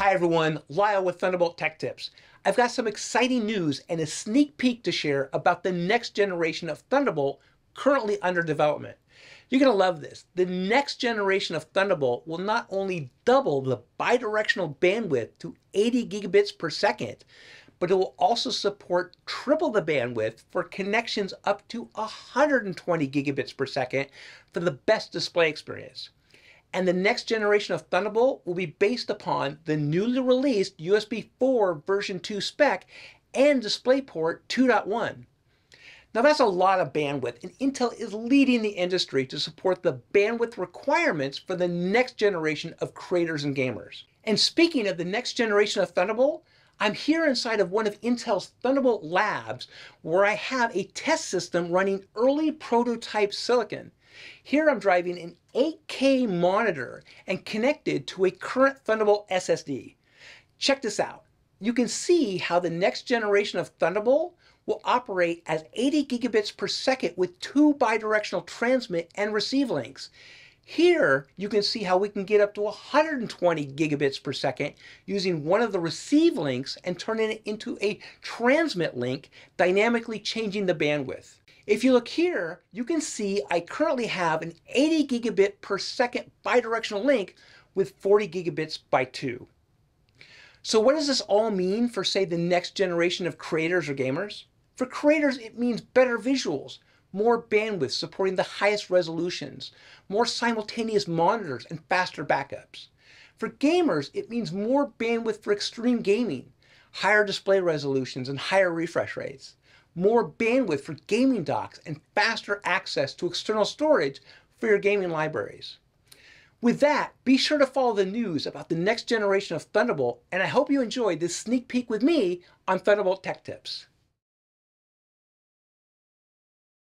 Hi everyone, Lyle with Thunderbolt Tech Tips. I've got some exciting news and a sneak peek to share about the next generation of Thunderbolt currently under development. You're to love this. The next generation of Thunderbolt will not only double the bidirectional bandwidth to 80 gigabits per second, but it will also support triple the bandwidth for connections up to 120 gigabits per second for the best display experience. And the next generation of Thunderbolt will be based upon the newly released USB 4 version 2 spec and DisplayPort 2.1. Now that's a lot of bandwidth and Intel is leading the industry to support the bandwidth requirements for the next generation of creators and gamers. And speaking of the next generation of Thunderbolt, I'm here inside of one of Intel's Thunderbolt labs where I have a test system running early prototype silicon. Here I'm driving an 8K monitor and connected to a current Thunderbolt SSD. Check this out. You can see how the next generation of Thunderbolt will operate as 80 gigabits per second with two bidirectional transmit and receive links. Here, you can see how we can get up to 120 gigabits per second using one of the receive links and turning it into a transmit link, dynamically changing the bandwidth. If you look here, you can see I currently have an 80 gigabit per second bidirectional link with 40 gigabits by 2. So what does this all mean for, say, the next generation of creators or gamers? For creators, it means better visuals, more bandwidth supporting the highest resolutions, more simultaneous monitors, and faster backups. For gamers, it means more bandwidth for extreme gaming, higher display resolutions, and higher refresh rates, more bandwidth for gaming docks, and faster access to external storage for your gaming libraries. With that, be sure to follow the news about the next generation of Thunderbolt, and I hope you enjoyed this sneak peek with me on Thunderbolt Tech Tips.